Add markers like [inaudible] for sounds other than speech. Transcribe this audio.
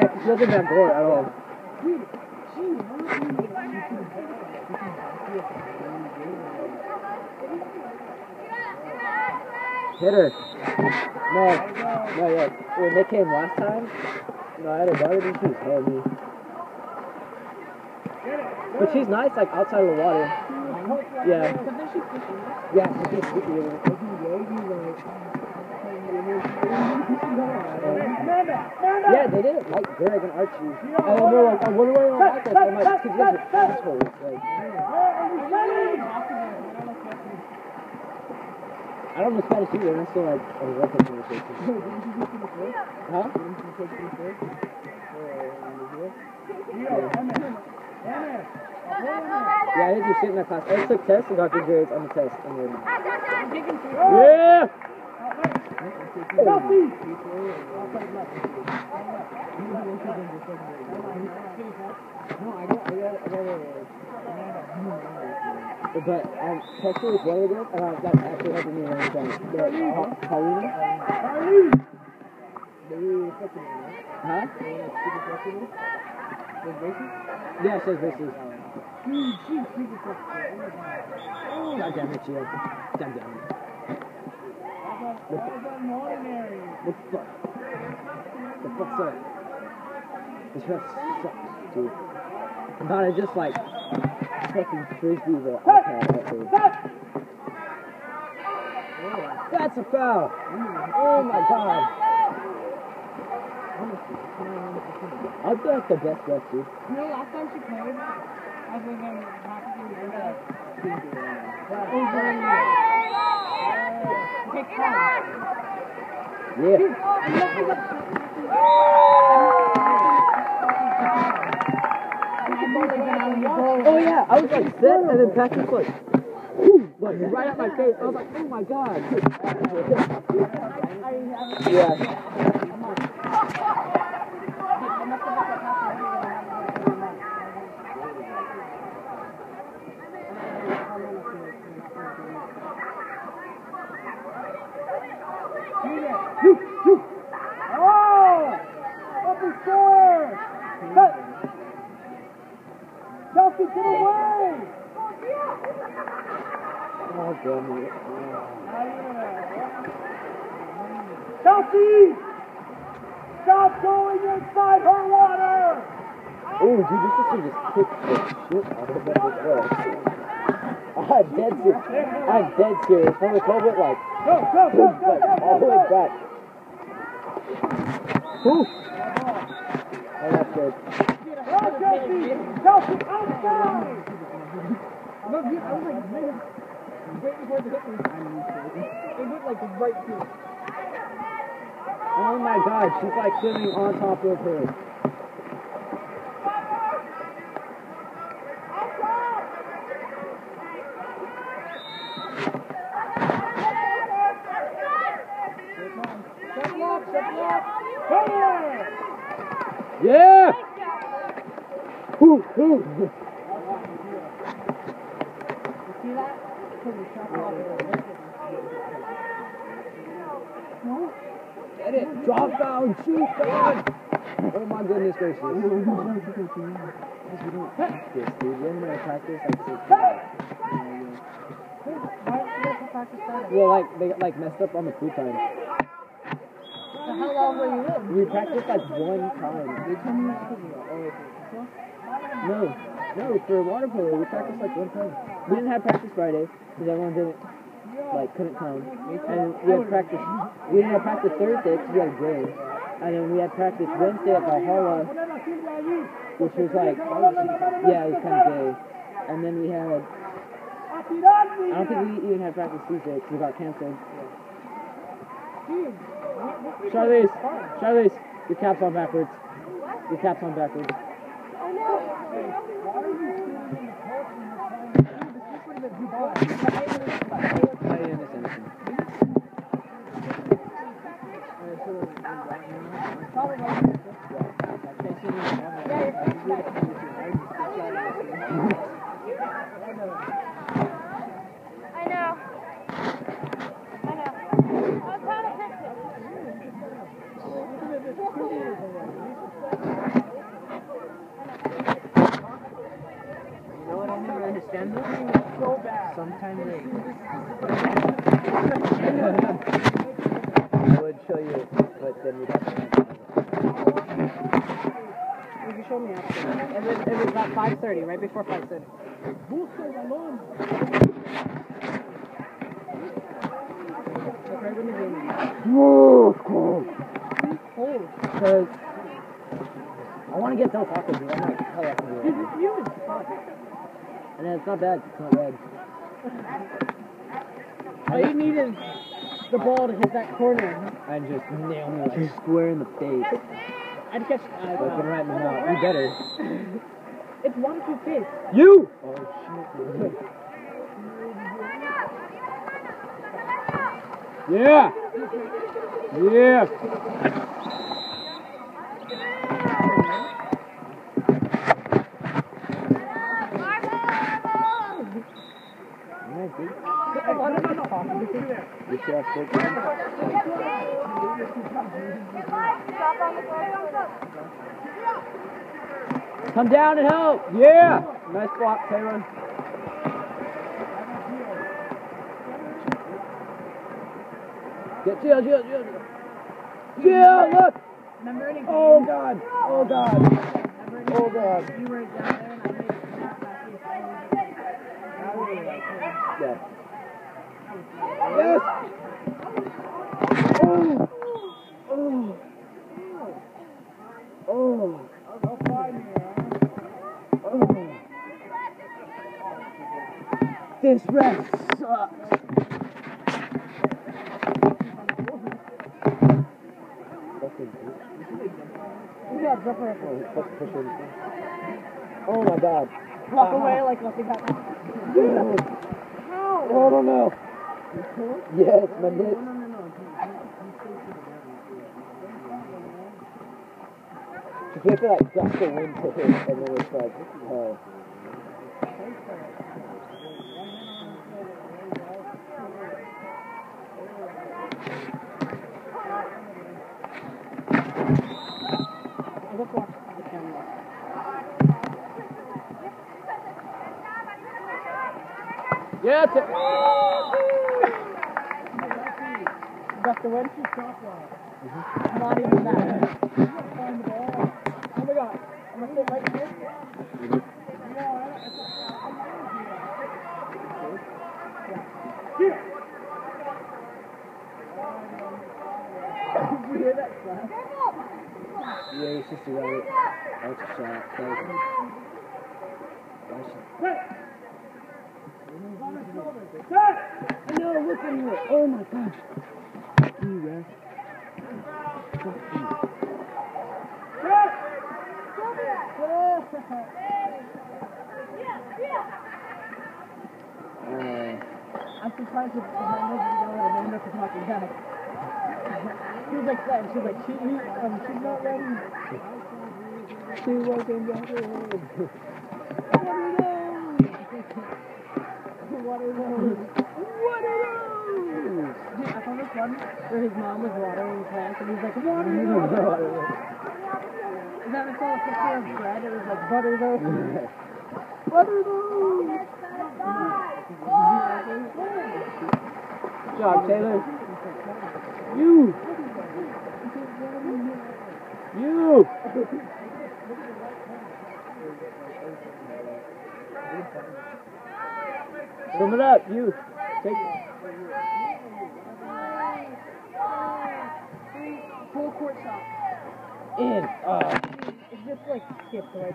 Yeah, she wasn't that gore at all. Hit her. No, no, yeah. When they came last time, no, I had a daughter, and she was heavy. But she's nice, like outside of the water. Yeah. Yeah, she's Yeah, they didn't like Greg and Archie. And then they're like, oh, what do I not like us? I'm like, because you guys are assholes. Like, I don't know Spanish either, and I'm still like, oh, what's the conversation? Huh? Yeah, I had to sit in that class. I took tests and got good grades on the test. And then, yeah! But um, Texas was really good, and uh, that actually helped me learn Spanish. The uh, Paulina. Huh? Yeah, she has braces. God damn it, Chia. God damn it. What the fuck? The fuck's up? This ref sucks, dude. God, I just like fucking frisbee the iPad at her. That's a foul! Oh my god! Be like the best ref, dude. Last time she played, I was in practicing and uh, Okay, come. Yeah. Oh yeah, I was like set and then Patrick like, whew, like right at my face. I was like, oh my god. Yeah. Oh! Oh! Oh, dude, this is just kick the shit. I'm dead serious. I'm dead serious. From the COVID, like, Go, go, go, go, like, go, all the go, way go! back. Whew. Oh, that's good. Go, Chelsea! Chelsea, outside! I'm waiting for him to hit me. He went like right to. Oh my god, she's like sitting on top of her. Yeah! Whew, whew. Get it! Drop down! Shoot down! Oh my goodness gracious. Because we don't practice, dude. Only gonna practice. Well, like, they got like messed up on the crew time. How long were you in? We practiced like one time. No, no, for water polo, we practiced like one time. We didn't have practice Friday because everyone didn't, like, couldn't come. And we had practice, we didn't have practice Thursday because we had grade. And then we had practice Wednesday at Valhalla, which was like, yeah, it was kind of gay. And then we had, I don't think we even had practice Tuesday because we got canceled. Charlize, Charlize, your cap's on backwards. Your cap's on backwards. I. I know. I know. I'm trying to fix it. You know what I never understand though? So bad. Sometimes. I would show you, but then to. You can show me after. It was, it was about 5.30, right before 5.30. Like right when the game ended. Whoa, cold. Cold. Because I want to get tacos, dude. I'm like, hell, I can do Dude, it. it's. Fuck. And then it's not bad. It's not red. All you need is the ball to hit that corner. And just nail me like square in the face. I'd catch. Uh, Looking right in the mouth. You better. [laughs] It's one two fish. You! Oh, shit. Yeah! Yeah! Nice, dude. Should have football. Come down and help. Yeah. Nice block, Taylor. Get Jill, Jill, Jill. Jill, look. Remember Oh God. Oh God. Oh God. you were down there and I made a back to you. I really like it. Yes. Oh. Oh. Oh. Oh. This ref sucks. Yeah, jump right. Oh my God. Walk away like nothing happened. Oh, I don't know. Yes, my lips. No. You have like gust the wind to hit, and then it's like, oh. I'll the camera. Yeah, it's Got the win. Not even that. Oh my god. I'm gonna sit right here. Did you hear that slap? Yeah, it's just a right. That's a shot. That was I know, look at you. Oh my gosh. Ref. Uh, I'm surprised that my nose is Amanda for talking back. She was like that. She was like, she, um, she's not ready. she wasn't ready. What are those? What are I found this one where his mom was watering plants and he's like, water, water. And then I saw a picture of bread. It was like, butter those. butter those. Good job, Taylor. You. You. Sum it up, you. Take Full court shot. in. Uh, It's just like skipped right